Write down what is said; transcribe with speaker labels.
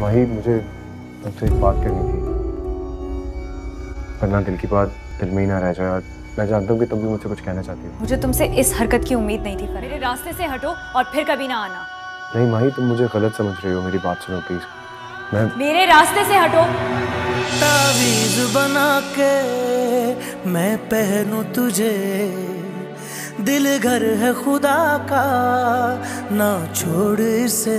Speaker 1: वही मुझे तुमसे एक बात करनी थी। वरना दिल की बात दिल में ही ना रह जाए और मैं जानता हूँ कि तुम भी मुझसे कुछ कहना चाहती हो।
Speaker 2: मुझे तुमसे इस हरकत की उम्मीद नहीं थी मेरे रास्ते से हटो और फिर कभी ना आना।
Speaker 1: नहीं माही तुम मुझे गलत समझ रही हो। मेरी बात सुनो प्लीज़ मैं
Speaker 2: मेरे रास्ते से हटो।
Speaker 3: तावीज बना के मैं पहनू तुझे। दिल घर है खुदा का ना छोड़ इसे।